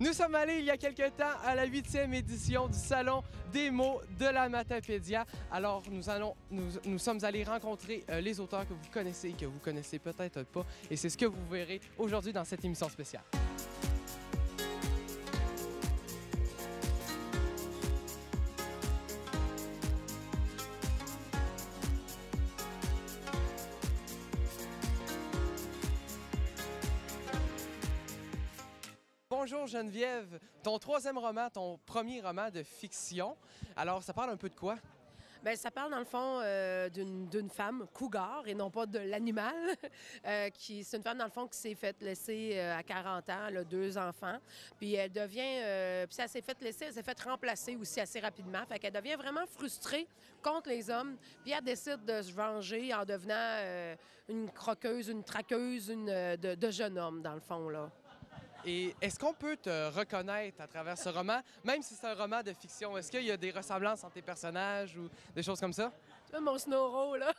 Nous sommes allés il y a quelque temps à la huitième édition du Salon des mots de la Matapédia. Alors, nous sommes allés rencontrer euh, les auteurs que vous connaissez et que vous connaissez peut-être pas. Et c'est ce que vous verrez aujourd'hui dans cette émission spéciale. Geneviève, ton troisième roman, ton premier roman de fiction. Alors, ça parle un peu de quoi? Bien, ça parle dans le fond euh, d'une femme, cougar, et non pas de l'animal. Euh, qui C'est une femme, dans le fond, qui s'est faite laisser euh, à 40 ans, elle a deux enfants. Puis elle devient. puis elle s'est faite laisser, elle s'est faite remplacer aussi assez rapidement. Fait qu'elle devient vraiment frustrée contre les hommes. Puis elle décide de se venger en devenant une croqueuse, une traqueuse, une, de, de jeune homme, dans le fond, là. Et est-ce qu'on peut te reconnaître à travers ce roman, même si c'est un roman de fiction? Est-ce qu'il y a des ressemblances entre tes personnages ou des choses comme ça? Mon Snorro, là.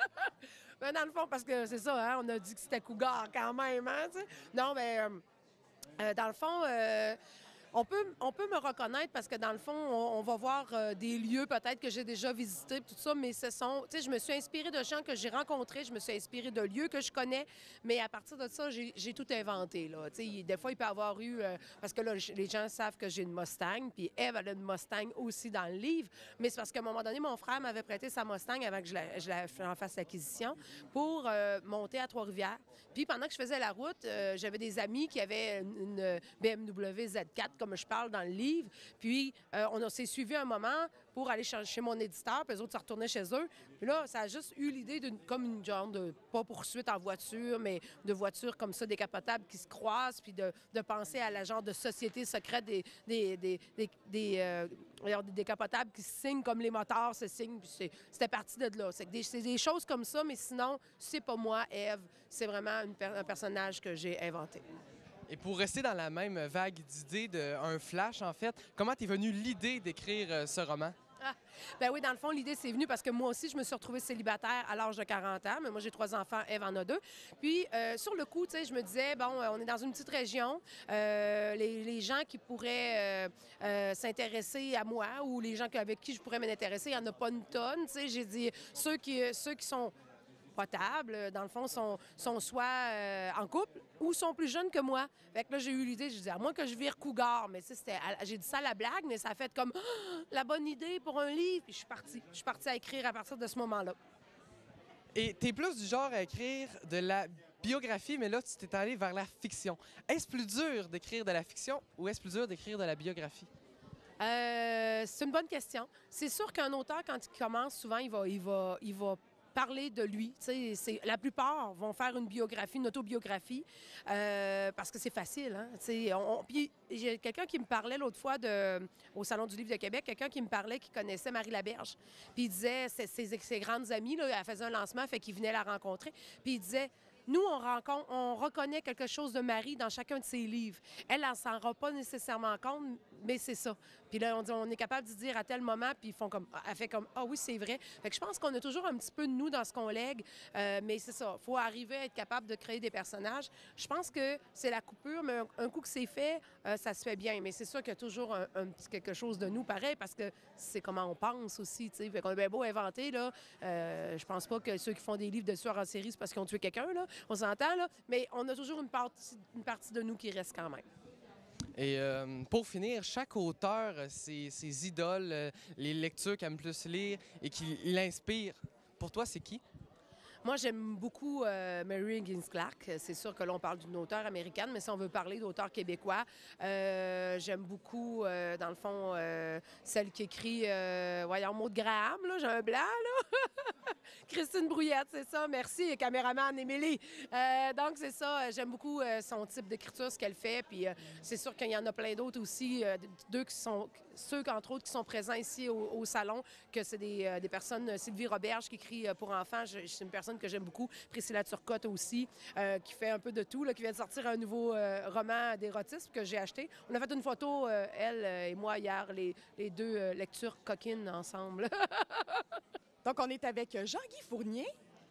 ben, dans le fond, parce que c'est ça, hein, on a dit que c'était cougar quand même, hein. Non, mais euh, euh, dans le fond, euh, on peut, on peut me reconnaître parce que dans le fond, on, va voir euh, des lieux peut-être que j'ai déjà visités, tout ça, mais ce sont, tu sais, je me suis inspirée de gens que j'ai rencontrés, je me suis inspirée de lieux que je connais, mais à partir de ça, j'ai tout inventé, là. Tu sais, des fois, il peut y avoir eu, euh, parce que là, les gens savent que j'ai une Mustang, puis Eve, a une Mustang aussi dans le livre, mais c'est parce qu'à un moment donné, mon frère m'avait prêté sa Mustang avant que je la, fasse l'acquisition pour euh, monter à Trois-Rivières. Puis pendant que je faisais la route, j'avais des amis qui avaient une, BMW Z4, comme je parle dans le livre. Puis euh, on s'est suivi un moment pour aller ch- chez mon éditeur, puis les autres se retournaient chez eux. Puis là, ça a juste eu l'idée d'une comme une genre de pas poursuite en voiture, mais de voitures comme ça décapotables qui se croisent, puis de, penser à la genre de société secrète des des des, des, des, euh, décapotables qui se signent comme les moteurs se signent. C'était parti de là. C'est des, choses comme ça, mais sinon, c'est pas moi, Eve. C'est vraiment un personnage que j'ai inventé. Et pour rester dans la même vague d'idées d'un flash, en fait, comment t'es venue l'idée d'écrire euh, ce roman? Ah, ben oui, dans le fond, l'idée, c'est venu parce que moi aussi, je me suis retrouvée célibataire à l'âge de 40 ans. Mais moi, j'ai trois enfants, Eve en a deux. Puis, euh, sur le coup, tu sais, je me disais, bon, euh, on est dans une petite région. Les, gens qui pourraient s'intéresser à moi ou les gens avec qui je pourrais m'intéresser, il n'y en a pas une tonne. Tu sais, j'ai dit, ceux qui, ceux qui sont euh, dans le fond, sont, sont soit euh, en couple ou sont plus jeunes que moi. Fait que là, j'ai eu l'idée, je disais, à moins que je vire cougar, mais c'était, j'ai dit ça à la blague, mais ça a fait comme la bonne idée pour un livre. Puis je suis partie. Je suis partie à écrire à partir de ce moment-là. Et t'es plus du genre à écrire de la biographie, mais là, tu t'es allé vers la fiction. Est-ce plus dur d'écrire de la fiction ou est-ce plus dur d'écrire de la biographie? Euh, c'est une bonne question. C'est sûr qu'un auteur, quand il commence, souvent, il va, il va, il va parler de lui. C'est- la plupart vont faire une biographie, une autobiographie, euh, parce que c'est facile. Hein? Puis j'ai quelqu'un qui me parlait l'autre fois de, au Salon du Livre de Québec, quelqu'un qui me parlait qui connaissait Marie Laberge. Puis il disait, c'est- ses, ses grandes amies, là, elle faisait un lancement, fait qu'il venait la rencontrer. Puis il disait, nous, on, reconnaît quelque chose de Marie dans chacun de ses livres. Elle, elle s'en rend pas nécessairement compte, mais c'est ça. Puis là, on, est capable de dire à tel moment, puis ils font comme, elle fait comme, ah oui, c'est vrai. Fait que je pense qu'on a toujours un petit peu de nous dans ce qu'on lègue, euh, mais c'est ça. faut arriver à être capable de créer des personnages. Je pense que c'est la coupure, mais un, coup que c'est fait, euh, ça se fait bien. Mais c'est sûr qu'il y a toujours un, petit quelque chose de nous pareil, parce que c'est comment on pense aussi, tu. Fait qu'on est bien beau inventer, là. Euh, je pense pas que ceux qui font des livres de tueurs en série, c'est parce qu'ils ont tué quelqu'un, là. On s'entend, là. Mais on a toujours une partie, de nous qui reste quand même. Et euh, pour finir, chaque auteur, ses, idoles, euh, les lectures qu'il aime plus lire et qui l'inspirent. Pour toi, c'est qui? Moi, j'aime beaucoup euh, Mary Higgins Clark. C'est sûr que là, on parle d'une auteure américaine, mais si on veut parler d'auteur québécois, euh, j'aime beaucoup, euh, dans le fond, celle qui écrit, voyons, Maud Graham, là, j'ai un blanc, là. Christine Brouillette, c'est ça. Merci, caméraman Émilie. Donc, c'est ça. J'aime beaucoup son type d'écriture, ce qu'elle fait. Puis, c'est sûr qu'il y en a plein d'autres aussi. deux qui sont, ceux, entre autres, qui sont présents ici au, au salon, que c'est des, euh, des personnes. euh, Sylvie Roberge qui écrit euh, pour enfants. Je- C'est une personne que j'aime beaucoup. Priscilla Turcotte aussi, euh, qui fait un peu de tout, là, qui vient de sortir un nouveau euh, roman d'érotisme que j'ai acheté. On a fait une photo, euh, elle et moi, hier, les, les deux euh, lectures coquines ensemble. Donc, on est avec Jean-Guy Fournier,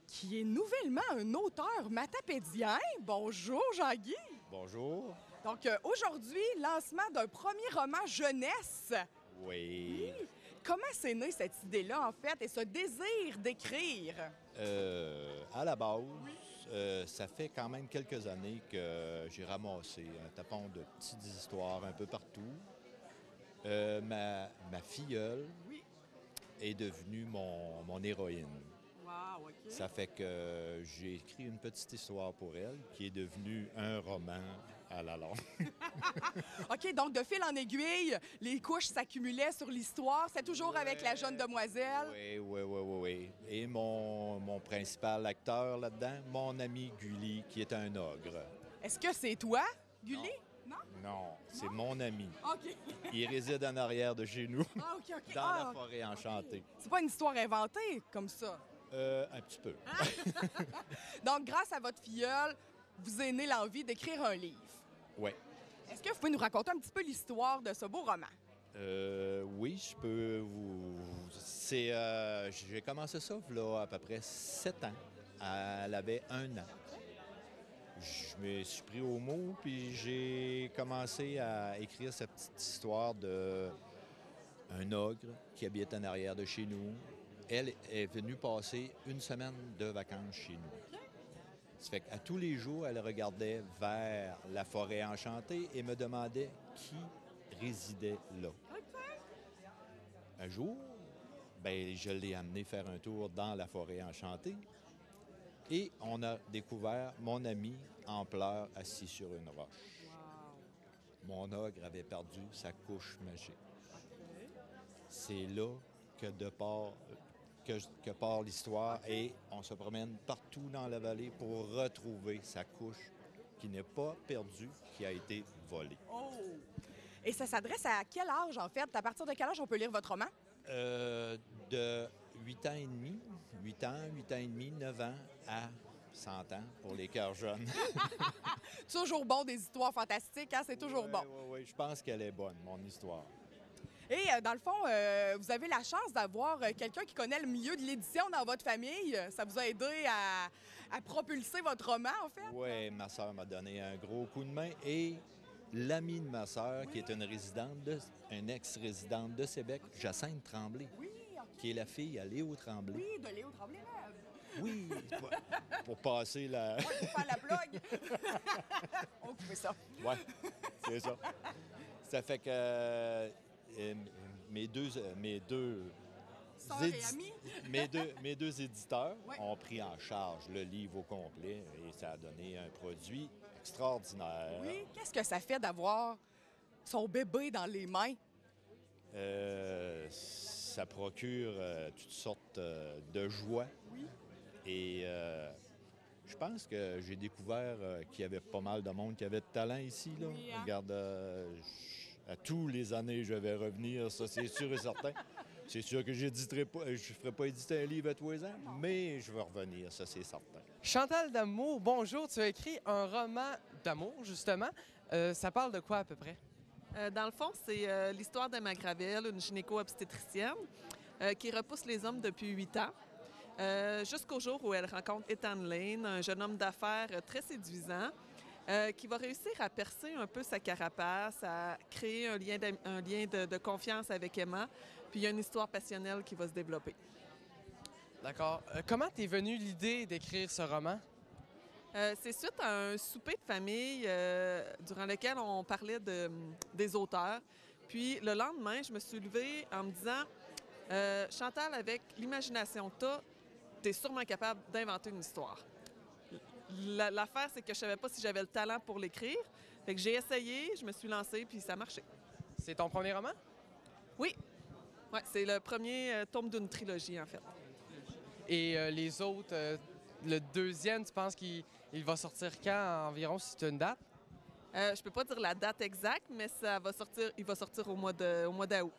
qui est nouvellement un auteur matapédien. Bonjour, Jean-Guy. Bonjour. Donc euh, aujourd'hui, lancement d'un premier roman jeunesse. Oui. Comment c'est né cette idée-là, en fait, et ce désir d'écrire? Euh, à la base, euh, ça fait quand même quelques années que j'ai ramassé un tapon de petites histoires un peu partout. Euh, ma, ma filleule Oui. est devenue mon, mon héroïne. Wow. Ça fait que j'ai écrit une petite histoire pour elle qui est devenue un roman à la longue. OK, donc de fil en aiguille, les couches s'accumulaient sur l'histoire. C'est toujours avec la jeune demoiselle. Oui, oui, oui, oui, oui. Et mon, mon principal acteur là-dedans, mon ami Gulli, qui est un ogre. Est-ce que c'est toi, Gulli? Non. Non, c'est mon ami. OK. Il réside en arrière de chez nous, Ah, OK, OK. dans Ah, la forêt enchantée. C'est pas une histoire inventée comme ça? Euh, un petit peu. Donc, grâce à votre filleule, vous est née l'envie d'écrire un livre. Oui. Est-ce que vous pouvez nous raconter un petit peu l'histoire de ce beau roman? Euh, oui, je peux vous. C'est. euh, J'ai commencé ça là à peu près sept ans. Elle avait un an. Je me suis pris au mot, puis j'ai commencé à écrire cette petite histoire de un ogre qui habite en arrière de chez nous. Elle est venue passer une semaine de vacances chez nous. Qu'à tous les jours, elle regardait vers la forêt enchantée et me demandait qui résidait là. Un jour, ben, je l'ai amené faire un tour dans la forêt enchantée et on a découvert mon ami en pleurs assis sur une roche. Mon ogre avait perdu sa couche magique. C'est là que, de part, que, que part l'histoire et on se promène partout dans la vallée pour retrouver sa couche qui n'est pas perdue, qui a été volée. Oh! Et ça s'adresse à quel âge, en fait? À partir de quel âge on peut lire votre roman? Euh, de 8 ans et demi, 8 ans, 8 ans et demi, 9 ans à 100 ans pour les cœurs jeunes. Toujours bon des histoires fantastiques, hein? C'est toujours Ouais, bon. ouais, ouais, je pense qu'elle est bonne, mon histoire. Et euh, dans le fond, euh, vous avez la chance d'avoir euh, quelqu'un qui connaît le milieu de l'édition dans votre famille. Ça vous a aidé à, à propulser votre roman, en fait? Oui, ma sœur m'a donné un gros coup de main et l'ami de ma sœur, qui est une résidente, de, une ex-résidente de Sébec, Jacinthe Tremblay, Oui, OK. qui est la fille à Léo Tremblay. Oui, de Léo Tremblay. Oui, pour, pour passer la... Pour faire la plug. On coupait ça. Ouais, c'est ça. Ça fait que mes deux, mes deux et édi- amis. mes deux, mes deux éditeurs Ouais. ont pris en charge le livre au complet et ça a donné un produit extraordinaire. Oui, qu'est-ce que ça fait d'avoir son bébé dans les mains? Euh, ça procure euh, toutes sortes euh, de joie. Oui. Et euh, je pense que j'ai découvert euh, qu'il y avait pas mal de monde qui avait de talent ici. Là. Oui, hein? Regarde, euh, je- à tous les années, je vais revenir, ça c'est sûr et certain. C'est sûr que pas, je ne ferai pas éditer un livre à tous les ans, mais je vais revenir, ça c'est certain. Chantal Damour, bonjour. Tu as écrit un roman d'amour, justement. Euh, ça parle de quoi à peu près? Euh, dans le fond, c'est euh, l'histoire d'Emma Gravel, une gynéco-obstétricienne, euh, qui repousse les hommes depuis huit ans, euh, jusqu'au jour où elle rencontre Ethan Lane, un jeune homme d'affaires euh, très séduisant, euh, qui va réussir à percer un peu sa carapace, à créer un lien, d'am- un lien de, de confiance avec Emma. Puis il y a une histoire passionnelle qui va se développer. D'accord. Euh, comment t'es venue l'idée d'écrire ce roman? Euh, c'est suite à un souper de famille durant lequel on parlait de, des auteurs. Puis le lendemain, je me suis levée en me disant Chantal, avec l'imagination que tu as, tu es sûrement capable d'inventer une histoire. La- L'affaire, c'est que je savais pas si j'avais le talent pour l'écrire. Fait que j'ai essayé, je me suis lancée, puis ça a marché. C'est ton premier roman? Oui. Ouais, c'est le premier euh, tome d'une trilogie, en fait. Et euh, les autres, euh, le deuxième, tu penses qu'il il va sortir quand environ, si tu as une date? Euh, je peux pas dire la date exacte, mais ça va sortir, il va sortir au mois d'août.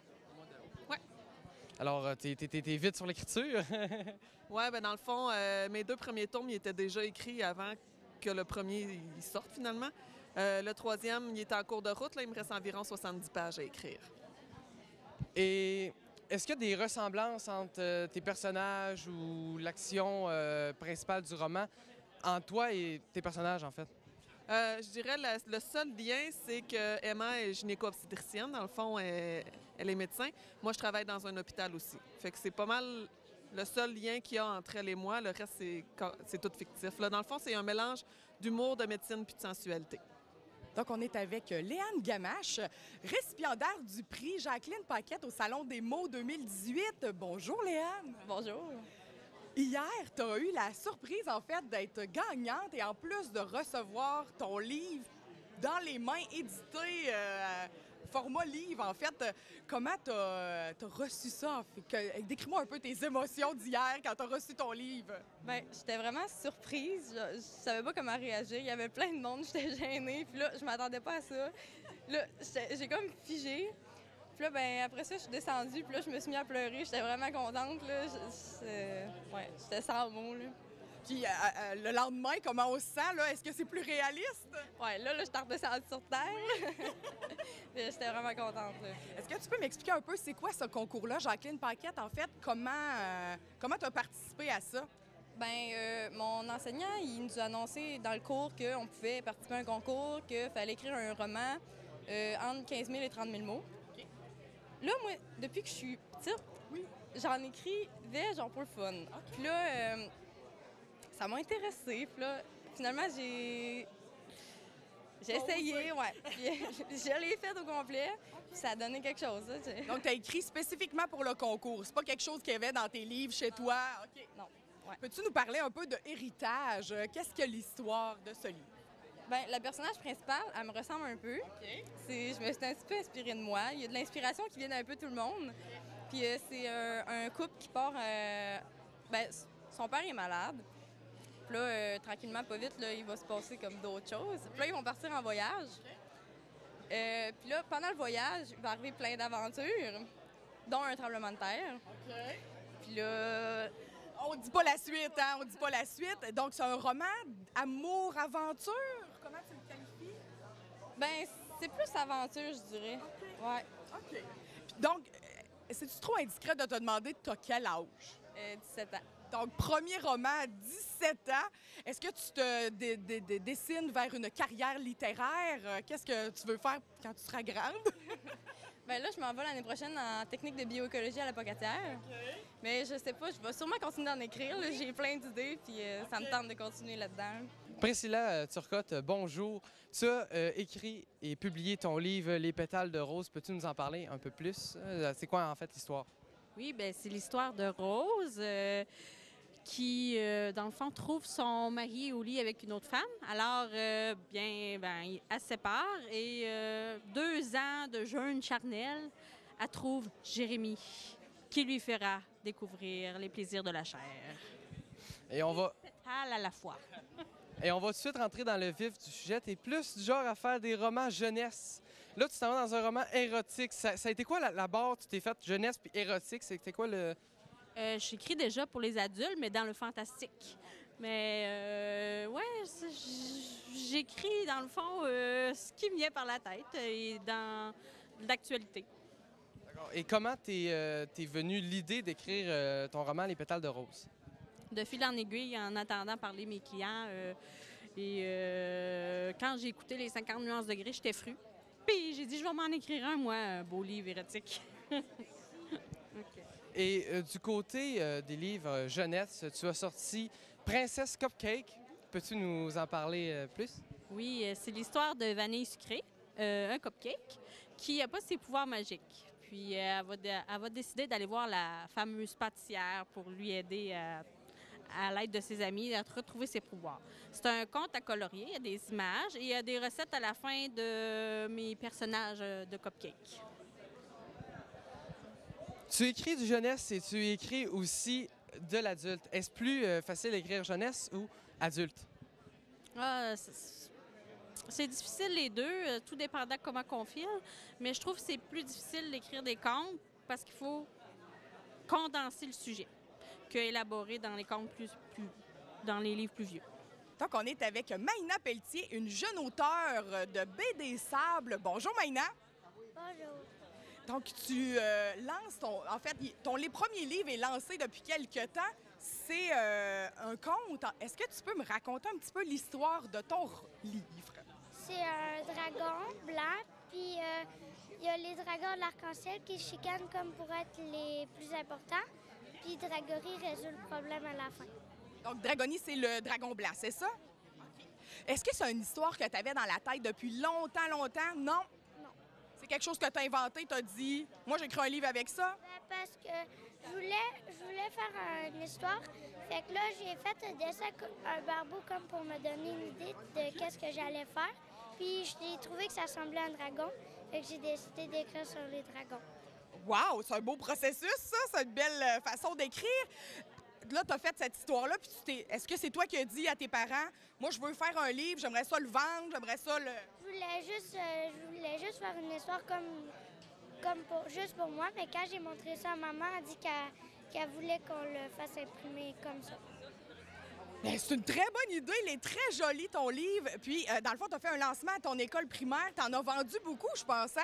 Alors, euh, t'es- t'es vite sur l'écriture. Ouais, ben dans le fond, euh, mes deux premiers tomes, ils étaient déjà écrits avant que le premier il sorte finalement. Euh, le troisième, il est en cours de route. Là, il me reste environ 70 pages à écrire. Et est-ce qu'il y a des ressemblances entre tes personnages ou l'action euh, principale du roman, entre toi et tes personnages, en fait? Euh, je dirais la- le seul lien, c'est que Emma est gynéco-obstétricienne. Dans le fond, elle, elle est médecin. Moi, je travaille dans un hôpital aussi. Fait que c'est pas mal le seul lien qu'il y a entre elle et moi. Le reste, c'est, tout fictif. Là, dans le fond, c'est un mélange d'humour, de médecine puis de sensualité. Donc, on est avec euh, Léane Gamache, récipiendaire du prix Jacqueline Paquette au Salon des mots 2018. Bonjour, Léane. Bonjour. Hier, tu as eu la surprise, en fait, d'être gagnante et en plus de recevoir ton livre dans les mains édité, euh, format livre, en fait. euh, Comment tu as, reçu ça? en fait? Que- Décris-moi un peu tes émotions d'hier quand tu as reçu ton livre. Ben, j'étais vraiment surprise. Je, je savais pas comment réagir. Il y avait plein de monde, j'étais gênée. Puis là, je m'attendais pas à ça. Là, j'ai comme figé. Puis là, ben, après ça, je suis descendue. Puis là, je me suis mis à pleurer. J'étais vraiment contente. Ouais, j'étais sans mots. Là. Puis euh, euh, le lendemain, comment on se sent? là? Est-ce que c'est plus réaliste? Ouais, là, là, je suis redescendue sur terre. J'étais vraiment contente. Est-ce que tu peux m'expliquer un peu c'est quoi ce concours-là, Jacqueline Paquette? En fait, comment euh, comment tu as participé à ça? Ben, euh, mon enseignant, il nous a annoncé dans le cours qu'on pouvait participer à un concours, qu'il fallait écrire un roman entre 15 000 et 30 000 mots. Là, moi, depuis que je suis petite, j'en écris des genre pour le fun. Puis là, ça m'a intéressée. Puis là, finalement, j'ai... J'ai essayé, ouais. Puis je l'ai fait au complet. Puis ça a donné quelque chose. là. Donc, tu as écrit spécifiquement pour le concours. C'est pas quelque chose qu'il y avait dans tes livres chez toi. OK. Non. Ouais. Peux-tu nous parler un peu de héritage? Euh, Qu'est-ce que l'histoire de ce livre? Ben, la personnage principale, elle me ressemble un peu. C'est, je me suis un petit peu inspirée de moi. Il y a de l'inspiration qui vient d'un peu tout le monde. Puis euh, c'est un, un couple qui part. euh, ben, son père est malade. Puis là, euh, tranquillement, pas vite, là, il va se passer comme d'autres choses. Puis là, ils vont partir en voyage. Euh, puis là, pendant le voyage, il va arriver plein d'aventures, dont un tremblement de terre. Puis là, On dit pas la suite, hein? On dit pas la suite. Donc, c'est un roman amour-aventure? Comment tu le qualifies? ben, c'est plus aventure, je dirais. Ouais. OK. Puis donc, euh, c'est-tu trop indiscret de te demander t'as quel âge? Euh, 17 ans. Donc, premier roman à 17 ans. Est-ce que tu te dé- dé- dé- dessines vers une carrière littéraire? Euh, Qu'est-ce que tu veux faire quand tu seras grande? Ben là, je m'en vais l'année prochaine en technique de bioécologie à la Pocatière. Mais je sais pas, je vais sûrement continuer d'en écrire. là. J'ai plein d'idées, puis euh, ça me tente de continuer là-dedans. Priscilla euh, Turcotte, bonjour. Tu as euh, écrit et publié ton livre Les pétales de rose. Peux-tu nous en parler un peu plus? C'est quoi en fait l'histoire? Oui, ben c'est l'histoire de Rose euh, qui, euh, dans le fond, trouve son mari au lit avec une autre femme. Alors, euh, bien, ben, elle se sépare et euh, deux ans de jeûne charnel, elle trouve Jérémie qui lui fera découvrir les plaisirs de la chair. Et on va, à la fois. et on va tout de suite rentrer dans le vif du sujet. Tu es plus du genre à faire des romans jeunesse. Là, tu t'en vas dans un roman érotique. Ça, ça a été quoi la, la barre? Tu t'es faite jeunesse puis érotique. C'était quoi le. Euh, J'écris déjà pour les adultes, mais dans le fantastique. Mais euh, ouais, j'écris dans le fond euh, ce qui me vient par la tête et dans l'actualité. Et comment t'es euh, t'es venu l'idée d'écrire ton roman Les pétales de rose? De fil en aiguille, en attendant parler mes clients. et quand j'ai écouté les 50 nuances de gris, j'étais fru. Puis j'ai dit, je vais m'en écrire un, moi, un beau livre érotique. Et euh, du côté euh, des livres euh, jeunesse, tu as sorti Princesse Cupcake. Peux-tu nous en parler euh, plus? Oui, c'est l'histoire de Vanille Sucrée, un cupcake, qui n'a pas ses pouvoirs magiques. Puis elle, va elle va décider d'aller voir la fameuse pâtissière pour lui aider à, à l'aide de ses amis à retrouver ses pouvoirs. C'est un conte à colorier, il y a des images et il y a des recettes à la fin de mes personnages euh, de cupcake. Tu écris du jeunesse et tu écris aussi de l'adulte. Est-ce plus euh, facile d'écrire jeunesse ou adulte? Ah, c'est- c'est difficile les deux, euh, tout dépendant comment on file, mais je trouve que c'est plus difficile d'écrire des contes parce qu'il faut condenser le sujet dans les contes plus, plus dans les livres plus vieux. Donc, on est avec Maïna Pelletier, une jeune auteure de BD Sable. Bonjour, Maïna. Bonjour. Donc, tu euh, lances ton. En fait, ton les premiers livres est lancé depuis quelques temps. C'est euh, un conte. Est-ce que tu peux me raconter un petit peu l'histoire de ton livre? c'est un dragon blanc, puis euh, il y a les dragons de l'arc-en-ciel qui se chicanent comme pour être les plus importants, puis résout le problème à la fin. Donc, Dragoni, c'est le dragon blanc, c'est ça? Est-ce que c'est une histoire que tu avais dans la tête depuis longtemps, longtemps? Non? Non. C'est quelque chose que tu as inventé, tu as dit, moi j'écris un livre avec ça? Ben, parce que je voulais, je voulais faire une histoire, fait que là, j'ai fait un dessin, un barbeau comme pour me donner une idée de qu'est-ce que j'allais faire, puis j'ai trouvé que ça ressemblait à un dragon, fait que j'ai décidé d'écrire sur les dragons. Wow, c'est un beau processus, ça. C'est une belle euh, façon d'écrire. Là, tu as fait cette histoire-là, puis tu t'es. Est-ce que c'est toi qui as dit à tes parents, moi, je veux faire un livre, j'aimerais ça le vendre, j'aimerais ça le. Je voulais juste, euh, je voulais juste faire une histoire comme, comme pour, juste pour moi, mais quand j'ai montré ça à maman, elle a dit qu'elle qu'elle voulait qu'on le fasse imprimer comme ça. Ben, c'est une très bonne idée. Il est très joli, ton livre. Puis, euh, dans le fond, tu as fait un lancement à ton école primaire. Tu en as vendu beaucoup, je pense, hein?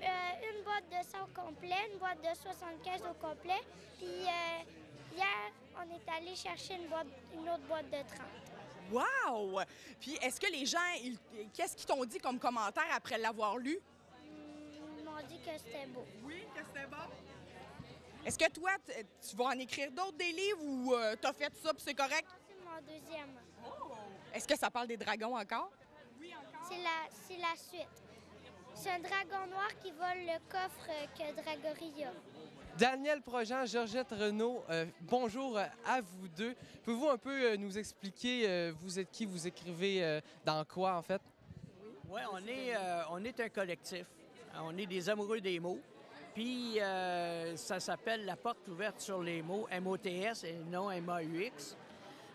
Oui. Euh, une boîte de 100 au complet, une boîte de 75 au complet. Puis euh, hier, on est allé chercher une, boîte, une autre boîte de 30. Wow! Puis, est-ce que les gens, ils- qu'est-ce qu'ils t'ont dit comme commentaire après l'avoir lu? Ils m'ont dit que c'était beau. Oui, que c'était bon. Est-ce que toi, tu vas en écrire d'autres des livres ou tu as fait ça puis c'est correct? C'est mon deuxième. Est-ce que ça parle des dragons encore? C'est la, c'est la suite. C'est un dragon noir qui vole le coffre que Dragory a. Daniel Projean, Georgette Renault, euh, bonjour à vous deux. Pouvez-vous un peu euh, nous expliquer, euh, vous êtes qui, vous écrivez euh, dans quoi en fait? Oui, on est, euh, on est un collectif. On est des amoureux des mots. Puis euh, ça s'appelle La porte ouverte sur les mots, M-O-T-S et non M-A-U-X.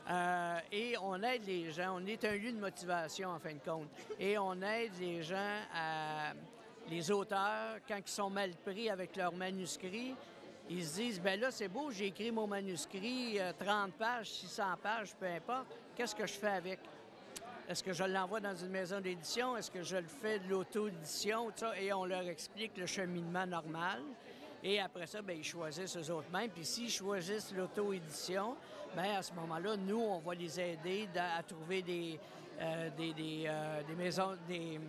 Euh, et on aide les gens. On est un lieu de motivation, en fin de compte. Et on aide les gens. Les auteurs, quand ils sont mal pris avec leur manuscrit, ils se disent ben là, c'est beau, j'ai écrit mon manuscrit, euh, 30 pages, 600 pages, peu importe. Qu'est-ce que je fais avec? Est-ce que je l'envoie dans une maison d'édition? Est-ce que je le fais de l'auto-édition? Et on leur explique le cheminement normal. Et après ça, bien, ils choisissent eux autres mêmes. Puis s'ils choisissent l'auto-édition, bien, à ce moment-là, nous, on va les aider à trouver des, euh, des, des, euh, des maisons, des,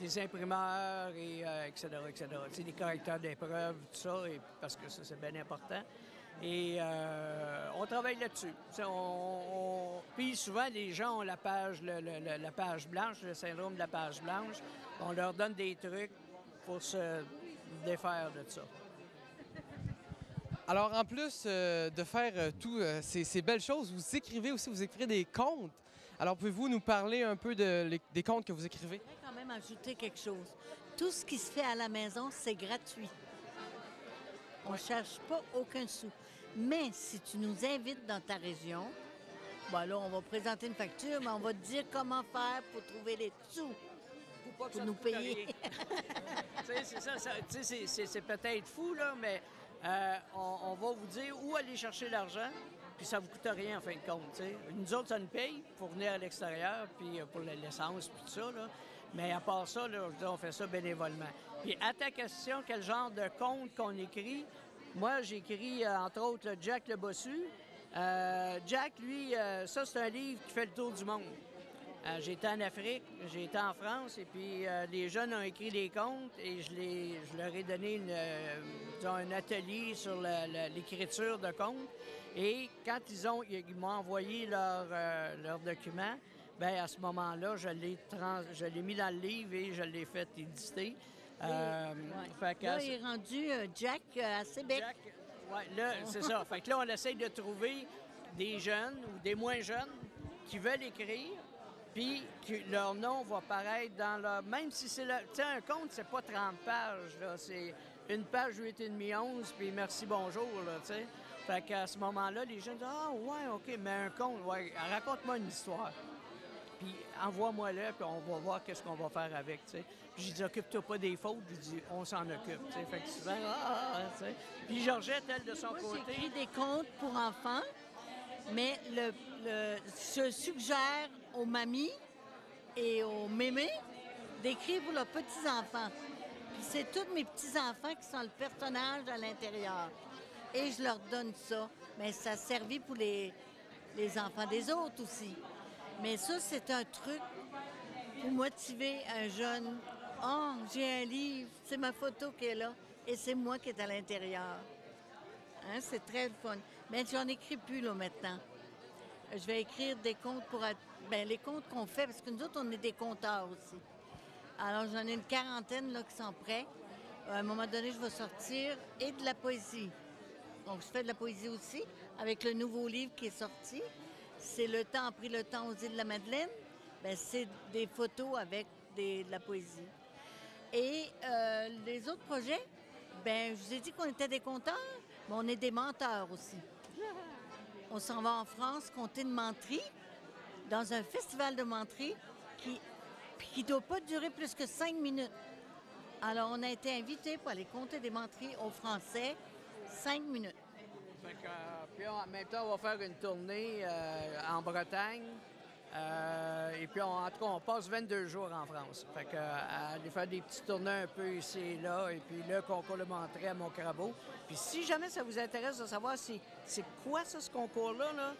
des imprimeurs, et, euh, etc., etc. Des correcteurs d'épreuves, tout ça, parce que ça, c'est bien important. Et euh, on travaille là-dessus. On- on- Puis souvent, les gens ont la page blanche, le syndrome de la page blanche. On leur donne des trucs pour se défaire de ça. Alors en plus euh, de faire euh, tout euh, ces, ces belles choses, vous écrivez aussi, vous écrivez des contes. Alors pouvez-vous nous parler un peu de, les- des contes que vous écrivez? Je voudrais quand même ajouter quelque chose. Tout ce qui se fait à la maison, c'est gratuit. On ne cherche pas aucun sou. Mais si tu nous invites dans ta région, ben là, on va présenter une facture, mais on va te dire comment faire pour trouver les sous Pour, pour nous payer. Tu sais, c'est ça, c'est peut-être fou, là, mais euh, on, va vous dire où aller chercher l'argent, puis ça vous coûte rien en fin de compte. tu sais. Nous autres, ça nous paye pour venir à l'extérieur, puis euh, pour l'essence, puis tout ça. Là. Mais à part ça, on fait ça bénévolement. Puis à ta question, quel genre de conte qu'on écrit? Moi, j'écris, euh, entre autres, Jack le Bossu. Jack, lui, ça, c'est un livre qui fait le tour du monde. Euh, j'ai été en Afrique, j'ai été en France, et puis euh, les jeunes ont écrit des contes et je, les- je leur ai donné une, euh, disons, un atelier sur l'écriture de contes. Et quand ils ont, ils m'ont envoyé leurs euh, leurs documents, ben à ce moment-là, je l'ai trans- je l'ai mis dans le livre et je l'ai fait éditer. Fait que- Là, il est rendu Jack euh, assez bec. Jack, ouais, là, c'est ça. Fait que là, on essaye de trouver des jeunes ou des moins jeunes qui veulent écrire, puis que leur nom va paraître dans leur... Même si c'est... le- Tu sais, un compte, c'est pas 30 pages, là. C'est une page 8 et demi 11, puis merci, bonjour, là, tu sais. Fait qu'à ce moment-là, les jeunes disent « Ah, ouais, OK, mais un compte, ouais, raconte-moi une histoire. » Puis envoie-moi-le, puis on va voir qu'est-ce qu'on va faire avec, tu sais. Puis j'ai dit, occupe-toi pas des fautes. J'ai dit, on s'en occupe, tu sais. Fait que souvent, ah, ah, tu sais. Puis Georgette, elle, de son Moi, côté... j'écris des contes pour enfants, mais le, le- je suggère aux mamies et aux mémés d'écrire pour leurs petits-enfants. Puis c'est tous mes petits-enfants qui sont le personnage à l'intérieur. Et je leur donne ça. Mais ça servit pour les, les enfants des autres aussi. Mais ça, c'est un truc pour motiver un jeune. Oh, j'ai un livre, c'est ma photo qui est là et c'est moi qui est à l'intérieur. Hein, c'est très fun. Mais j'en écris plus là maintenant. Euh, Je vais écrire des contes pour ben, les contes qu'on fait, parce que nous autres, on est des conteurs aussi. Alors j'en ai une quarantaine là, qui sont prêts. À un moment donné, je vais sortir et de la poésie. Donc je fais de la poésie aussi avec le nouveau livre qui est sorti. C'est Le temps pris le temps aux îles de la Madeleine. Ben, c'est des photos avec de la poésie. Et euh, les autres projets, ben, je vous ai dit qu'on était des conteurs, mais on est des menteurs aussi. On s'en va en France compter une menterie dans un festival de menterie qui ne doit pas durer plus que cinq minutes. Alors, on a été invités pour aller compter des menteries aux Français, cinq minutes. Euh, puis en même temps, on va faire une tournée euh, en Bretagne. Euh, et puis, on- en tout cas, on passe 22 jours en France. Fait que, euh, aller faire des petits tournées un peu ici et là. Et puis, le concours de menterie à Montcrabeau. Puis, si jamais ça vous intéresse de savoir c'est, c'est quoi ça, ce concours-là, là,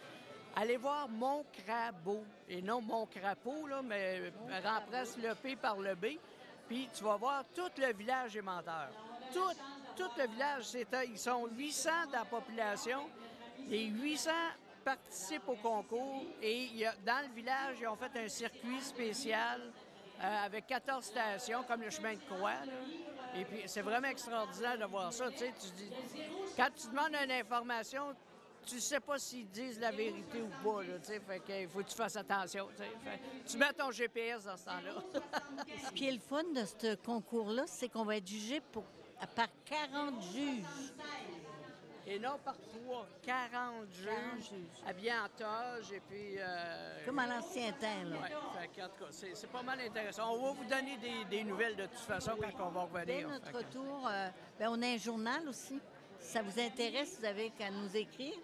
allez voir Mon Crabeau. Et non Mon Crapaud, là, mais remplace le P par le B. Puis, tu vas voir tout le village est menteur. Tout, tout le village, c'est, ils sont 800 dans la population. Les 800 participent au concours et dans le village, ils ont fait un circuit spécial euh, avec 14 stations, comme le chemin de croix. Et puis, c'est vraiment extraordinaire de voir ça. tu sais. Quand tu demandes une information, tu sais pas s'ils disent la vérité ou pas. Là, fait que, il faut que tu fasses attention. tu mets ton GPS dans ce temps-là. Est le fun de ce concours-là, c'est qu'on va être jugé par 40 juges. Et non par trois, 40 juges, habillés en toge et puis... euh, Comme à l'ancien temps, là. Ouais, c'est, pas mal intéressant. On va vous donner des, des nouvelles de toute façon quand on va Dès revenir. notre Fait que- retour, euh, ben, on a un journal aussi. Si ça vous intéresse, vous avez qu'à nous écrire.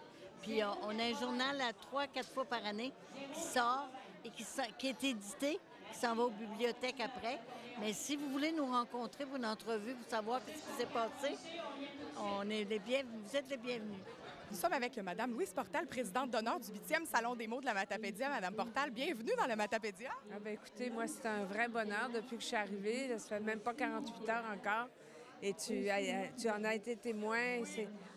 Puis euh, on a un journal à trois, quatre fois par année qui sort et qui est édité, qui s'en va aux bibliothèques après. Mais si vous voulez nous rencontrer pour une entrevue, pour savoir ce qui s'est passé, on est les bienvenus. Vous êtes les bienvenus. Nous sommes avec Mme Louise Portal, présidente d'honneur du 8e Salon des mots de la Matapédia. Madame Portal, bienvenue dans la Matapédia. Ah ben écoutez, moi, c'est un vrai bonheur depuis que je suis arrivée. Ça fait même pas 48 heures encore. Et tu, en as été témoin.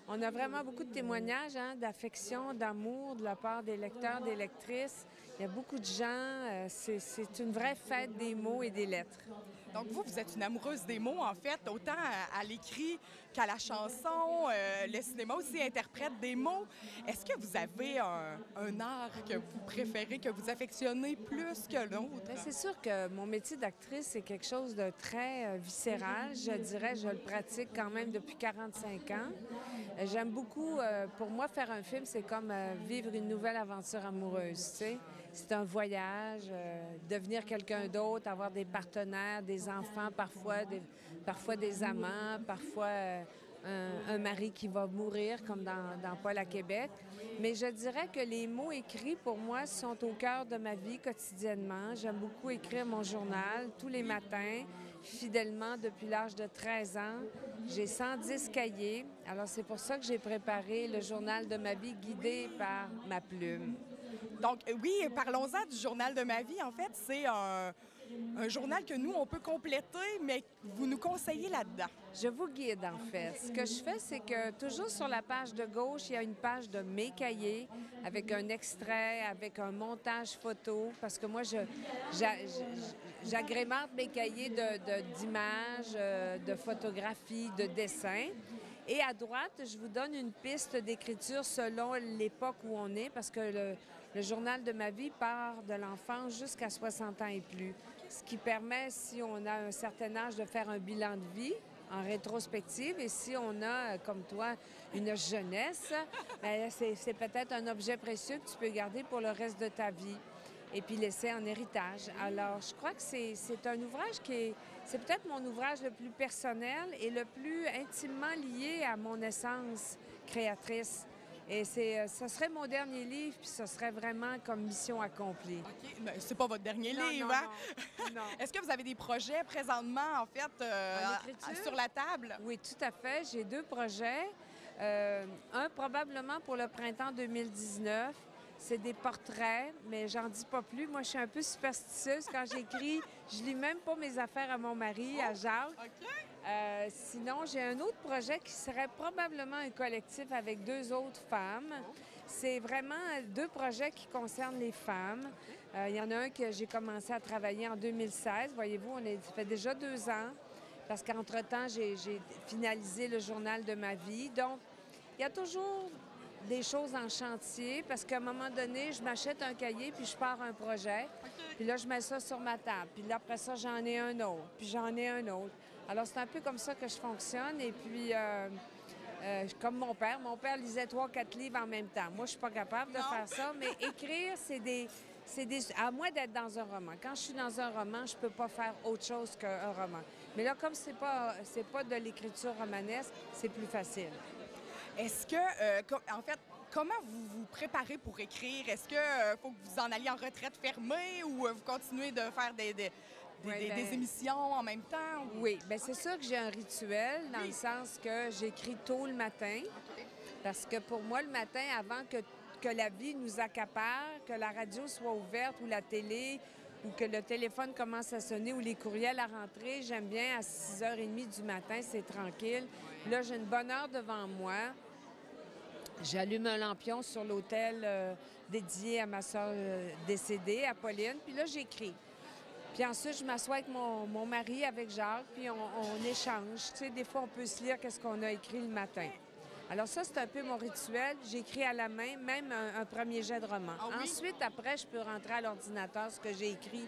On a vraiment beaucoup de témoignages hein, d'affection, d'amour de la part des lecteurs, des lectrices. Il y a beaucoup de gens. euh, c'est une vraie fête des mots et des lettres. Donc, vous, vous êtes une amoureuse des mots, en fait, autant à, l'écrit qu'à la chanson. Euh, le cinéma aussi interprète des mots. Est-ce que vous avez un, art que vous préférez, que vous affectionnez plus que l'autre? Ben, c'est sûr que mon métier d'actrice, c'est quelque chose de très euh, viscéral. Je dirais, je le pratique quand même depuis 45 ans. Euh, J'aime beaucoup, pour moi, faire un film, c'est comme vivre une nouvelle aventure amoureuse, tu sais. C'est un voyage, euh, devenir quelqu'un d'autre, avoir des partenaires, des enfants, parfois des, parfois des amants, parfois euh, un, mari qui va mourir, comme dans, dans Paul à Québec. Mais je dirais que les mots écrits, pour moi, sont au cœur de ma vie quotidiennement. J'aime beaucoup écrire mon journal tous les matins, fidèlement depuis l'âge de 13 ans. J'ai 110 cahiers. Alors, c'est pour ça que j'ai préparé le journal de ma vie guidé par ma plume. Donc, euh, oui, parlons-en du journal de ma vie. En fait, c'est un, journal que nous, on peut compléter, mais vous nous conseillez là-dedans. Je vous guide, en fait. Ce que je fais, c'est que toujours sur la page de gauche, il y a une page de mes cahiers avec un extrait, avec un montage photo, parce que moi, j'agrémente mes cahiers de- de- d'images, euh, de, photographies, de dessins. Et à droite, je vous donne une piste d'écriture selon l'époque où on est, parce que le, le journal de ma vie part de l'enfance jusqu'à 60 ans et plus, ce qui permet, si on a un certain âge, de faire un bilan de vie en rétrospective. Et si on a, euh, comme toi, une jeunesse, ben, c'est peut-être un objet précieux que tu peux garder pour le reste de ta vie et puis laisser en héritage. Alors, je crois que c'est un ouvrage qui est... C'est peut-être mon ouvrage le plus personnel et le plus intimement lié à mon essence créatrice. Et c'est, euh, ce serait mon dernier livre, puis ce serait vraiment comme mission accomplie. OK, mais c'est pas votre dernier Non, livre, non, hein? non. Est-ce que vous avez des projets présentement, en fait, euh, En sur la table? Oui, tout à fait. J'ai deux projets. Euh, un probablement pour le printemps 2019. C'est des portraits, mais j'en dis pas plus. Moi, je suis un peu superstitieuse. Quand j'écris, je lis même pas mes affaires à mon mari, à Jacques. Euh, sinon, j'ai un autre projet qui serait probablement un collectif avec deux autres femmes. C'est vraiment deux projets qui concernent les femmes. Euh, il y en a un que j'ai commencé à travailler en 2016. Voyez-vous, on est, ça fait déjà deux ans parce qu'entre-temps, j'ai j'ai finalisé le journal de ma vie. Donc, il y a toujours des choses en chantier parce qu'à un moment donné, je m'achète un cahier puis je pars un projet. Puis là, je mets ça sur ma table. Puis là, après ça, j'en ai un autre. Puis j'en ai un autre. Alors, c'est un peu comme ça que je fonctionne. Et puis, euh, euh, comme mon père, mon père lisait trois, quatre livres en même temps. Moi, je suis pas capable de faire ça, mais écrire, c'est des, c'est des... À moins d'être dans un roman. Quand je suis dans un roman, je peux pas faire autre chose qu'un roman. Mais là, comme c'est pas, c'est pas de l'écriture romanesque, c'est plus facile. Est-ce que, euh, en fait, comment vous vous préparez pour écrire? Est-ce que euh, faut que vous en alliez en retraite fermée ou euh, vous continuez de faire des, des, des- Ouais, des- ben- des émissions en même temps? ou- Oui, bien c'est sûr que j'ai un rituel dans le sens que j'écris tôt le matin. Parce que pour moi, le matin, avant que, que la vie nous accapare, que la radio soit ouverte ou la télé, ou que le téléphone commence à sonner ou les courriels à rentrer, j'aime bien à 6h30 du matin, c'est tranquille. Là, j'ai une bonne heure devant moi. J'allume un lampion sur l'hôtel euh, dédié à ma soeur décédée, à Pauline, puis là, j'écris. Puis ensuite, je m'assois avec mon, mon mari, avec Jacques, puis on, on échange. Tu sais, des fois, on peut se lire qu'est-ce qu'on a écrit le matin. Alors ça, c'est un peu mon rituel. J'écris à la main, même un, un premier jet de roman. Ah oui? Ensuite, après, je peux rentrer à l'ordinateur ce que j'ai écrit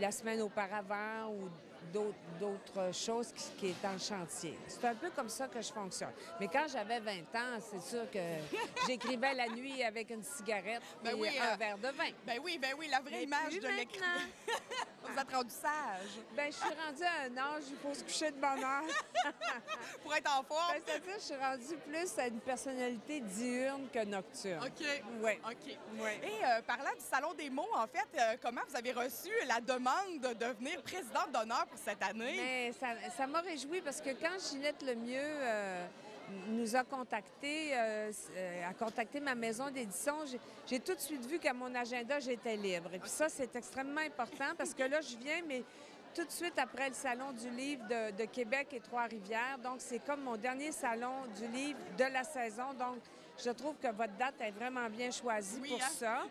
la semaine auparavant ou d'autres- choses qui, qui est en chantier. C'est un peu comme ça que je fonctionne. Mais quand j'avais 20 ans, c'est sûr que j'écrivais la nuit avec une cigarette Ben et oui, un euh, verre de vin. Ben oui, ben oui, la vraie Mais image de l'écran. vous êtes rendu sage Ben, je suis rendue à un âge où il faut se coucher de bonne heure. pour être en forme. Ben, c'est-à-dire, je suis rendue plus à une personnalité diurne que nocturne. OK. Oui. OK. Ouais. Et euh, parlant du Salon des mots, en fait, euh, comment vous avez reçu la demande de devenir présidente d'honneur pour cette année? Mais ça, ça m'a réjoui parce que quand Ginette Lemieux euh, nous a contactés, euh, s- euh, a contacté ma maison d'édition, j'ai- tout de suite vu qu'à mon agenda, j'étais libre. Et puis ça, c'est extrêmement important parce que là, je viens, mais tout de suite après le Salon du livre de, de Québec et Trois-Rivières. Donc, c'est comme mon dernier Salon du livre de la saison. Donc, je trouve que votre date est vraiment bien choisie Oui, pour hein? ça.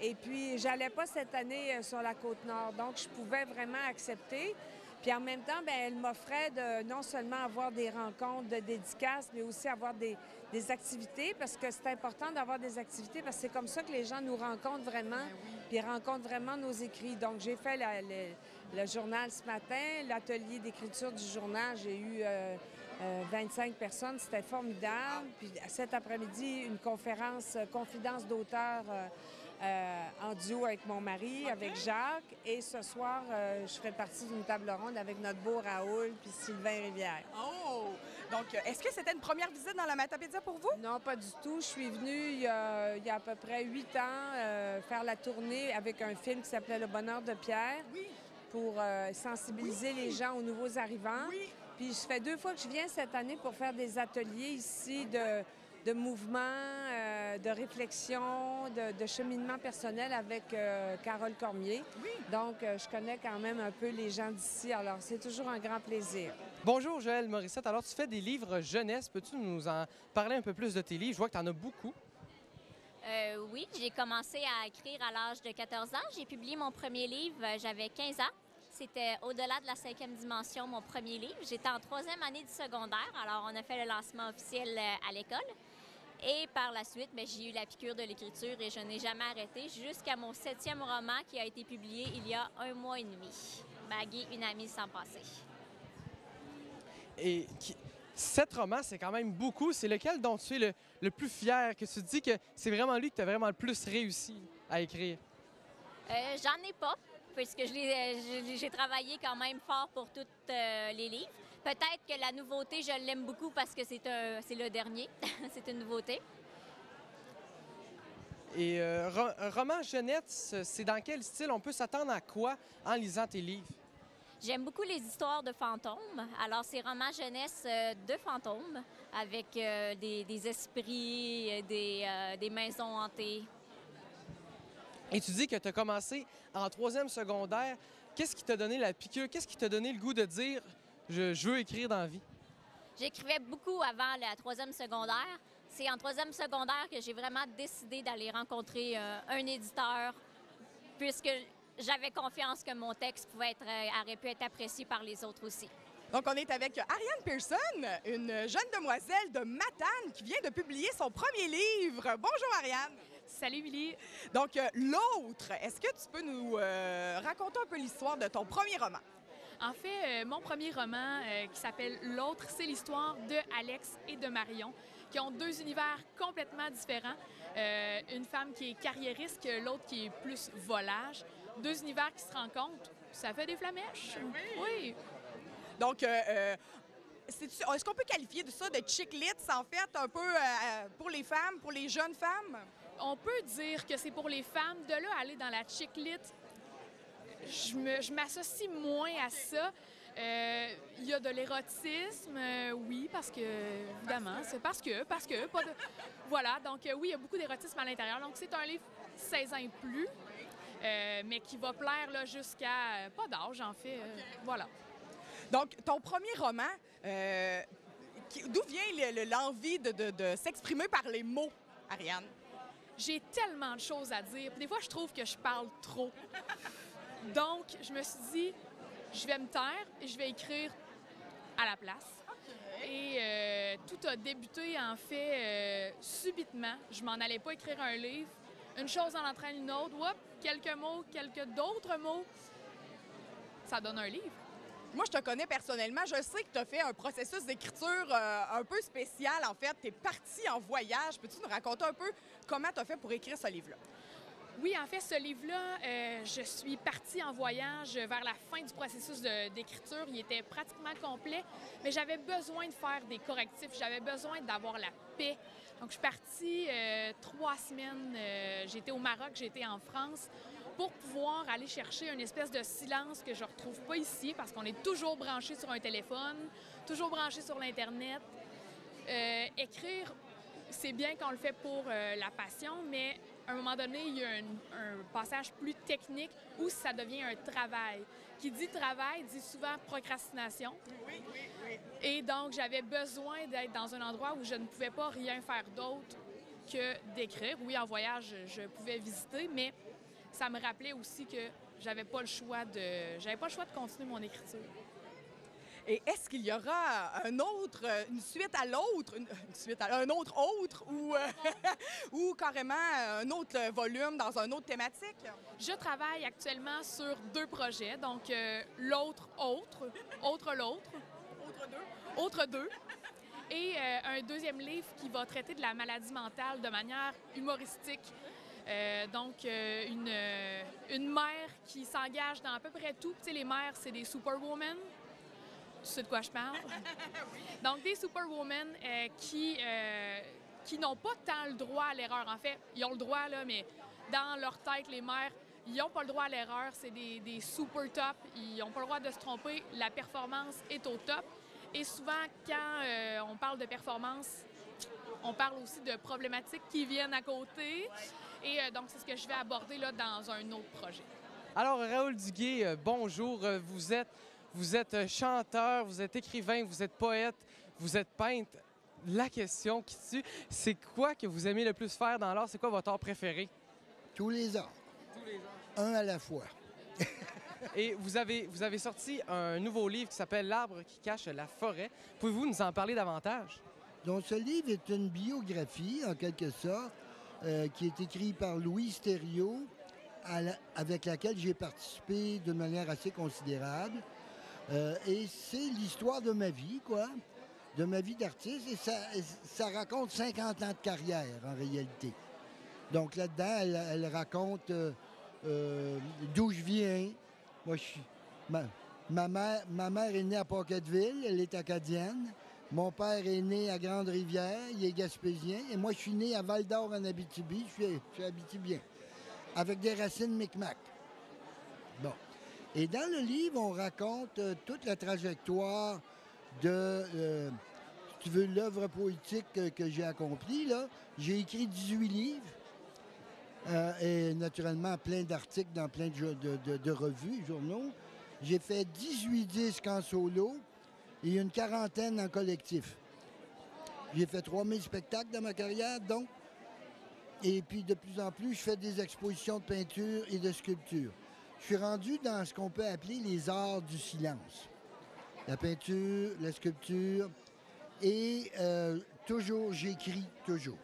Et puis, j'allais pas cette année euh, sur la côte nord, donc je pouvais vraiment accepter. Puis en même temps, ben, elle m'offrait de non seulement avoir des rencontres de dédicaces, mais aussi avoir des, des activités, parce que c'est important d'avoir des activités, parce que c'est comme ça que les gens nous rencontrent vraiment, puis rencontrent vraiment nos écrits. Donc j'ai fait la- le, le journal ce matin, l'atelier d'écriture du journal, j'ai eu euh, euh, 25 personnes, c'était formidable. Puis cet après-midi, une conférence euh, confidence d'auteur euh, en duo avec mon mari, avec Jacques. Et ce soir, euh, je ferai partie d'une table ronde avec notre beau Raoul puis Sylvain Rivière. Oh! Donc, euh, est-ce que c'était une première visite dans la Matapédia pour vous? Non, pas du tout. Je suis venue il y a, il y a à peu près huit ans euh, faire la tournée avec un film qui s'appelait Le bonheur de Pierre pour sensibiliser les gens aux nouveaux arrivants. Puis je fais deux fois que je viens cette année pour faire des ateliers ici de, de mouvement, euh, de réflexion, de, de cheminement personnel avec euh, Carole Cormier. Donc, euh, je connais quand même un peu les gens d'ici. Alors, c'est toujours un grand plaisir. Bonjour Joël Morissette. Alors, tu fais des livres jeunesse. Peux-tu nous en parler un peu plus de tes livres? Je vois que tu en as beaucoup. Euh, oui, j'ai commencé à écrire à l'âge de 14 ans. J'ai publié mon premier livre, j'avais 15 ans. C'était Au-delà de la cinquième dimension, mon premier livre. J'étais en troisième année du secondaire, alors on a fait le lancement officiel à l'école. Et par la suite, ben, j'ai eu la piqûre de l'écriture et je n'ai jamais arrêté jusqu'à mon septième roman qui a été publié il y a un mois et demi. Maggie, une amie sans passé. Et qui- sept romans, c'est quand même beaucoup. C'est lequel dont tu es le, le plus fier, que tu te dis que c'est vraiment lui que tu as vraiment le plus réussi à écrire? Euh, J'en ai pas, puisque euh, j'ai travaillé quand même fort pour tous euh, les livres. Peut-être que la nouveauté, je l'aime beaucoup parce que c'est le dernier. c'est une nouveauté. Et euh, roman jeunesse, c'est dans quel style? On peut s'attendre à quoi en lisant tes livres? J'aime beaucoup les histoires de fantômes. Alors, c'est romans jeunesse euh, de fantômes avec euh, des, des esprits, euh, des, euh, des maisons hantées. Et tu dis que tu as commencé en troisième secondaire. Qu'est-ce qui t'a donné la piqûre? Qu'est-ce qui t'a donné le goût de dire je, je veux écrire dans la vie? J'écrivais beaucoup avant la troisième secondaire. C'est en troisième secondaire que j'ai vraiment décidé d'aller rencontrer euh, un éditeur, puisque j'avais confiance que mon texte pouvait être, euh, aurait pu être apprécié par les autres aussi. Donc, on est avec Ariane Pearson, une jeune demoiselle de Matane qui vient de publier son premier livre. Bonjour, Ariane. Salut, Willy. Donc, euh, L'autre, est-ce que tu peux nous euh, raconter un peu l'histoire de ton premier roman? En fait, euh, mon premier roman euh, qui s'appelle L'autre, c'est l'histoire de Alex et de Marion, qui ont deux univers complètement différents. Euh, une femme qui est carriériste, l'autre qui est plus volage. Deux univers qui se rencontrent. Ça fait des flamèches? Oui. Donc, est-ce qu'on peut qualifier de ça de chick lit, en fait, un peu euh, pour les femmes, pour les jeunes femmes? On peut dire que c'est pour les femmes. De là, aller dans la chick lit, je m'associe moins à ça. Euh, Il y a de l'érotisme, euh, oui, parce que, évidemment, c'est parce que, parce que, pas de... Voilà, donc euh, oui, il y a beaucoup d'érotisme à l'intérieur. Donc c'est un livre 16 ans et plus, euh, mais qui va plaire là, jusqu'à... euh, Pas d'âge, en fait. euh, voilà. Donc, ton premier roman, euh, d'où vient le- le- l'envie de, de- de s'exprimer par les mots, Ariane? J'ai tellement de choses à dire. Des fois, je trouve que je parle trop. Donc, je me suis dit, je vais me taire et je vais écrire à la place. Et euh, tout a débuté, en fait, euh, subitement. Je m'en allais pas écrire un livre. Une chose en entraîne une autre. Hop, quelques mots, quelques d'autres mots. Ça donne un livre. Moi, je te connais personnellement. Je sais que tu as fait un processus d'écriture euh, un peu spécial. En fait, tu es parti en voyage. Peux-tu nous raconter un peu comment tu as fait pour écrire ce livre-là? Oui, en fait, ce livre-là, euh, je suis partie en voyage vers la fin du processus d'écriture. Il était pratiquement complet, mais j'avais besoin de faire des correctifs. J'avais besoin d'avoir la paix. Donc, je suis partie euh, trois semaines. euh, j'étais au Maroc, j'étais en France pour pouvoir aller chercher une espèce de silence que je retrouve pas ici parce qu'on est toujours branché sur un téléphone, toujours branché sur l'Internet. Écrire, c'est bien qu'on le fait pour euh, la passion, mais à un moment donné, il y a un, passage plus technique où ça devient un travail. Qui dit travail dit souvent procrastination. Et donc, j'avais besoin d'être dans un endroit où je ne pouvais pas rien faire d'autre que d'écrire. Oui, en voyage, je pouvais visiter, mais ça me rappelait aussi que j'avais pas le choix de j'avais pas le choix de continuer mon écriture. Et est-ce qu'il y aura un autre, euh, une suite à l'autre, une, une suite à un autre autre ou, euh, ou carrément euh, un autre volume dans une autre thématique? Je travaille actuellement sur deux projets, donc euh, l'autre autre, autre l'autre, Autre deux? autre deux, et euh, un deuxième livre qui va traiter de la maladie mentale de manière humoristique. Euh, donc, euh, une, euh, une mère qui s'engage dans à peu près tout. Tu sais, les mères, c'est des superwomen. Tu sais de quoi je parle? Donc, des superwomen euh, qui, euh, qui n'ont pas tant le droit à l'erreur. En fait, ils ont le droit, là, mais dans leur tête, les mères, ils n'ont pas le droit à l'erreur. C'est des, des super top. Ils n'ont pas le droit de se tromper. La performance est au top. Et souvent, quand euh, on parle de performance, on parle aussi de problématiques qui viennent à côté. Et euh, donc, c'est ce que je vais aborder là, dans un autre projet. Alors, Raoul Duguay, euh, bonjour. Vous êtes, vous êtes chanteur, vous êtes écrivain, vous êtes poète, vous êtes peintre. La question qui tue, c'est quoi que vous aimez le plus faire dans l'art? C'est quoi votre art préféré? Tous les arts. Un à la fois. Et vous avez, vous avez sorti un nouveau livre qui s'appelle L'arbre qui cache la forêt. Pouvez-vous nous en parler davantage? Donc, ce livre est une biographie, en quelque sorte, euh, qui est écrite par Louis à la- avec laquelle j'ai participé de manière assez considérable. Euh, et c'est l'histoire de ma vie, quoi, de ma vie d'artiste. Et ça, ça raconte 50 ans de carrière, en réalité. Donc, là-dedans, elle, raconte euh, euh, d'où je viens. Moi, je suis. Ma, mère, ma mère est née à Pocketteville, elle est acadienne. Mon père est né à Grande-Rivière, il est gaspésien. Et moi, je suis né à Val-d'Or, en Abitibi. Je suis, je suis abitibien, avec des racines micmac. Et dans le livre, on raconte euh, toute la trajectoire de, euh, tu veux, l'œuvre poétique que, j'ai accomplie. J'ai écrit 18 livres. euh, et naturellement plein d'articles dans plein de, de- de- de revues, journaux. J'ai fait 18 disques en solo et une quarantaine en collectif. J'ai fait 3000 spectacles dans ma carrière, donc. Et puis de plus en plus, je fais des expositions de peinture et de sculpture. Je suis rendu dans ce qu'on peut appeler les arts du silence. La peinture, la sculpture et euh, toujours, j'écris toujours.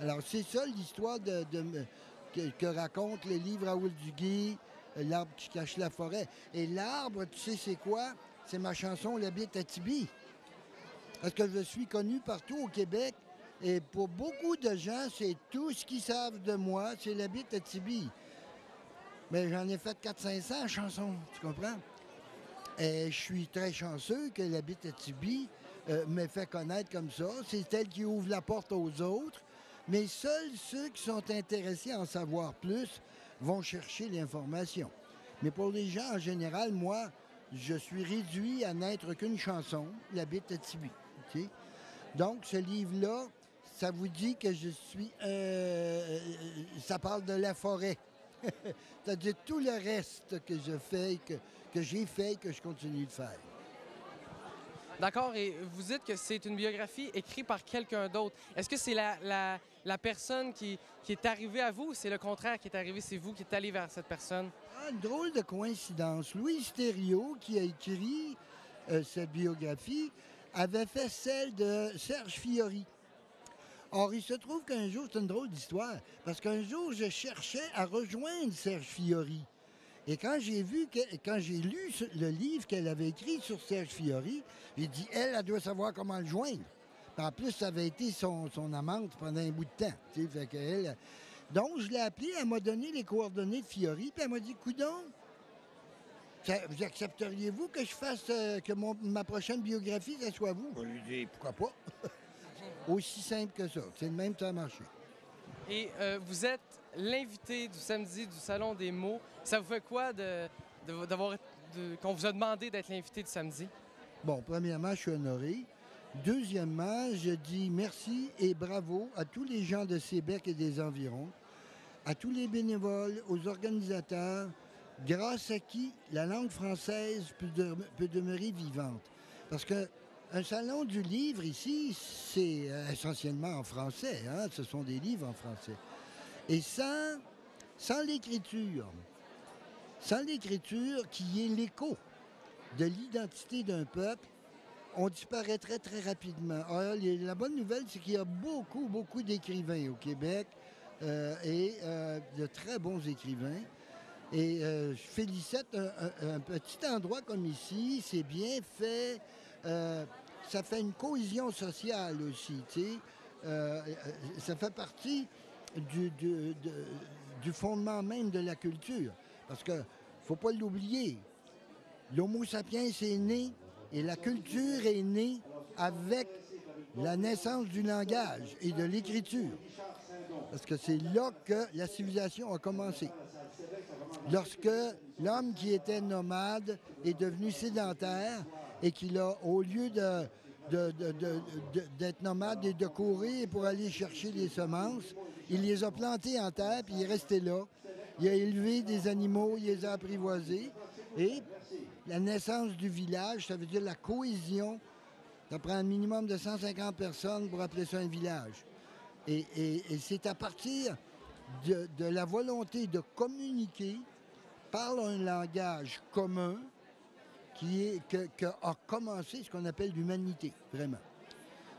Alors, c'est ça l'histoire que, que raconte le livre Raoul Duguay, euh, L'arbre qui cache la forêt. Et l'arbre, tu sais, c'est quoi? C'est ma chanson L'habite à Tibi. Parce que je suis connu partout au Québec. Et pour beaucoup de gens, c'est tout ce qu'ils savent de moi, c'est l'habite à Tibi. Mais j'en ai fait 400-500 chansons, tu comprends? Et je suis très chanceux que l'habite à Tibi euh, me fait connaître comme ça. C'est elle qui ouvre la porte aux autres. Mais seuls ceux qui sont intéressés à en savoir plus vont chercher l'information. Mais pour les gens en général, moi, je suis réduit à n'être qu'une chanson, l'habite à Tibi. Donc, ce livre-là, ça vous dit que je suis. euh, ça parle de la forêt. C'est-à-dire tout le reste que je fais, que, que j'ai fait et que je continue de faire. D'accord, et vous dites que c'est une biographie écrite par quelqu'un d'autre. Est-ce que c'est la, la- la personne qui, qui est arrivée à vous ou c'est le contraire qui est arrivé, c'est vous qui êtes allé vers cette personne? Ah, une drôle de coïncidence. Louis Stério, qui a écrit euh, cette biographie, avait fait celle de Serge Fiori. Or, il se trouve qu'un jour, c'est une drôle d'histoire, parce qu'un jour, je cherchais à rejoindre Serge Fiori. Et quand j'ai vu, quand j'ai lu le livre qu'elle avait écrit sur Serge Fiori, j'ai dit, elle, elle doit savoir comment le joindre. En plus, ça avait été son, son amante pendant un bout de temps. donc, je l'ai appelée, elle m'a donné les coordonnées de Fiori, puis elle m'a dit, coudon, vous accepteriez-vous que je fasse, euh, que ma prochaine biographie, ça soit vous? Je lui ai dit, pourquoi pas? Aussi simple que ça. C'est le même, ça a marché. Et euh, vous êtes l'invité du samedi du Salon des mots. Ça vous fait quoi de, d'avoir, qu'on vous a demandé d'être l'invité du samedi? Bon, premièrement, je suis honoré. Deuxièmement, je dis merci et bravo à tous les gens de Sébec et des environs, à tous les bénévoles, aux organisateurs, grâce à qui la langue française peut, de- peut demeurer vivante? Parce que un salon du livre ici, c'est euh, essentiellement en français. hein, Ce sont des livres en français. Et sans, l'écriture, sans l'écriture qui est l'écho de l'identité d'un peuple, on disparaîtrait très rapidement. La bonne nouvelle, c'est qu'il y a beaucoup, beaucoup d'écrivains au Québec euh, et euh, de très bons écrivains. Et je félicite un petit endroit comme ici, c'est bien fait. Euh, ça fait une cohésion sociale aussi. Euh, euh, ça fait partie du fondement même de la culture. Parce que faut pas l'oublier, l'Homo sapiens est né et la culture est née avec la naissance du langage et de l'écriture. Parce que c'est là que la civilisation a commencé. Lorsque l'homme qui était nomade est devenu sédentaire et qu'il a, au lieu de, d'être nomade et de courir pour aller chercher les semences, il les a plantés en terre, puis il est resté là. Il a élevé des animaux, il les a apprivoisés. Et la naissance du village, ça veut dire la cohésion. Ça prend un minimum de 150 personnes pour appeler ça un village. Et, c'est à partir de la volonté de communiquer par un langage commun qui est, que, que a commencé ce qu'on appelle l'humanité, vraiment.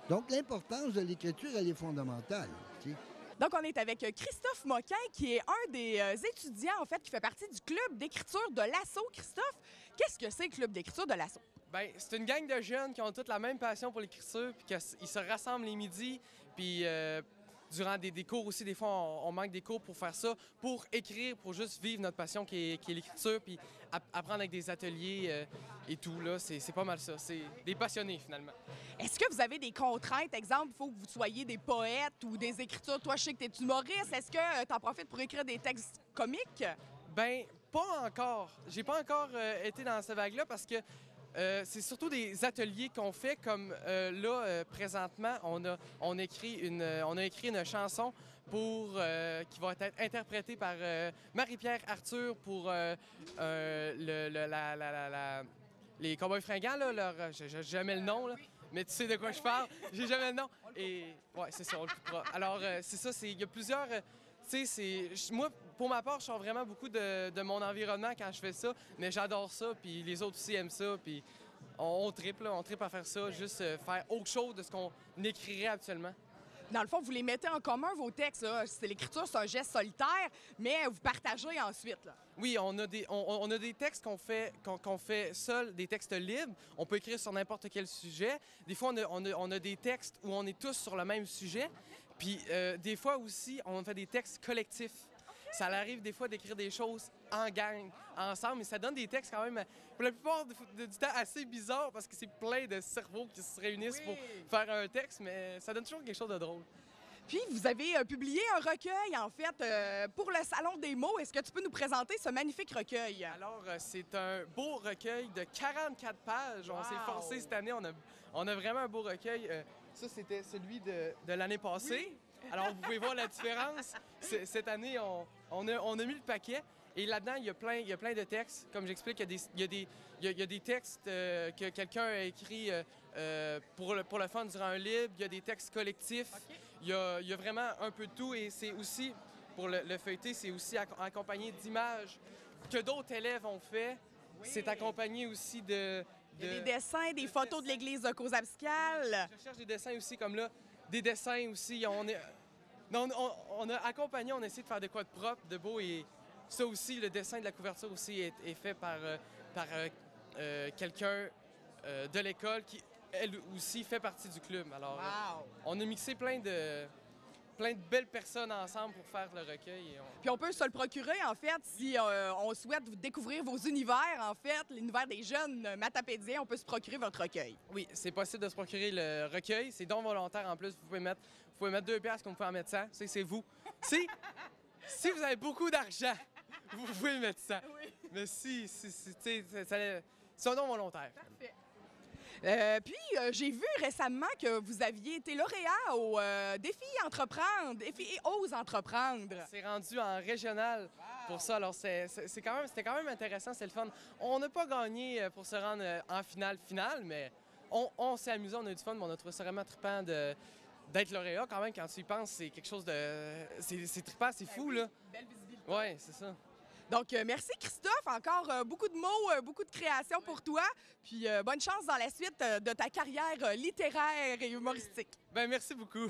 Donc l'importance de l'écriture, elle est fondamentale. tu sais. Donc, on est avec euh, Christophe Moquin, qui est un des euh, étudiants, en fait, qui fait partie du club d'écriture de l'Assaut. Christophe, qu'est-ce que c'est le club d'écriture de l'Assaut? Ben, c'est une gang de jeunes qui ont toutes la même passion pour l'écriture, puis qu'ils se rassemblent les midis, puis euh, durant des, des cours aussi, des fois, on, on manque des cours pour faire ça, pour écrire, pour juste vivre notre passion qui est, qui est l'écriture, puis app- apprendre avec des ateliers euh, et tout, là, c'est c'est pas mal ça. C'est des passionnés, finalement. Est-ce que vous avez des contraintes? Exemple, il faut que vous soyez des poètes ou des écritures. Toi, je sais que tu es humoriste. Est-ce que tu en profites pour écrire des textes comiques? Ben, pas encore. J'ai pas encore euh, été dans cette vague-là parce que Euh, c'est surtout des ateliers qu'on fait comme euh, là euh, présentement on a on écrit une euh, on a écrit une chanson pour qui va être interprétée par Marie-Pierre Arthur pour le, le- la, la- la- les Cowboys fringants là leur j'ai jamais le nom mais tu sais de quoi je parle j'ai jamais le nom et ouais c'est ça on le coupera. alors c'est ça il y a plusieurs tu sais, Moi, pour ma part, je sors vraiment beaucoup de, de mon environnement quand je fais ça, mais j'adore ça, puis les autres aussi aiment ça, puis on, on tripe, là, on tripe à faire ça, juste euh, faire autre chose de ce qu'on écrirait habituellement. Dans le fond, vous les mettez en commun, vos textes. l'écriture, c'est un geste solitaire, mais vous partagez ensuite. là. Oui, on a des, on, on a des textes qu'on fait, qu'on qu'on fait seul, des textes libres. On peut écrire sur n'importe quel sujet. Des fois, on a, on a- on a des textes où on est tous sur le même sujet. Puis euh, des fois aussi, on fait des textes collectifs. Ça arrive des fois d'écrire des choses en gang, ensemble, mais ça donne des textes quand même, pour la plupart du, du temps, assez bizarres parce que c'est plein de cerveaux qui se réunissent pour faire un texte, mais ça donne toujours quelque chose de drôle. Puis, vous avez euh, publié un recueil, en fait, euh, pour le Salon des mots. Est-ce que tu peux nous présenter ce magnifique recueil? Alors, euh, c'est un beau recueil de 44 pages. On s'est forcé cette année. On a, on a vraiment un beau recueil. Ça, c'était celui de, de l'année passée. Alors, vous pouvez voir la différence. Cette année, on, on a, on a mis le paquet. Et là-dedans, il y a plein, il y a plein de textes. Comme j'explique, il y a des, il il y a- il y a des textes euh, que quelqu'un a écrits euh, euh, pour, le, pour le fun durant un libre. Il y a des textes collectifs. Il, y a, il y a vraiment un peu de tout. Et c'est aussi, pour le, le feuilleté, c'est aussi acc- accompagné d'images que d'autres élèves ont fait. C'est accompagné aussi de... Des dessins, des photos de l'église de Cause-Abscale. je cherche des dessins aussi comme là. Des dessins aussi. On, est, non, on, on a accompagné, on a essayé de faire de quoi de propre, de beau. Et ça aussi, le dessin de la couverture aussi est, est fait par, euh, par euh, euh, quelqu'un euh, de l'école qui, elle aussi, fait partie du club. Alors, euh, on a mixé plein de, plein de belles personnes ensemble pour faire le recueil. et on- Puis on peut se le procurer, en fait, si on souhaite découvrir vos univers, en fait, l'univers des jeunes matapédiens, on peut se procurer votre recueil. Oui, c'est possible de se procurer le recueil. C'est don volontaire en plus. Vous pouvez mettre, pouvez mettre deux piastres comme vous pouvez en mettre 100. C'est, c'est vous. Si, si vous avez beaucoup d'argent, vous pouvez mettre ça. Mais si, si, si, tu sais, c'est un don volontaire. Euh, puis, euh, j'ai vu récemment que vous aviez été lauréat au euh, Défi Entreprendre, Défi et Ose Entreprendre. C'est rendu en régional pour ça. Alors, c'est, c'est- c'est quand même, c'était quand même intéressant, c'est le fun. On n'a pas gagné pour se rendre en finale finale, mais on, on s'est amusé, on a eu du fun, mais on a trouvé ça vraiment trippant de, d'être lauréat, quand même, quand tu y penses, c'est quelque chose de. C'est trippant, c'est fou, là. Belle visibilité. Oui, c'est ça. Donc, merci Christophe. Encore beaucoup de mots, beaucoup de création pour toi. Puis, bonne chance dans la suite de ta carrière littéraire et humoristique. Ben merci beaucoup.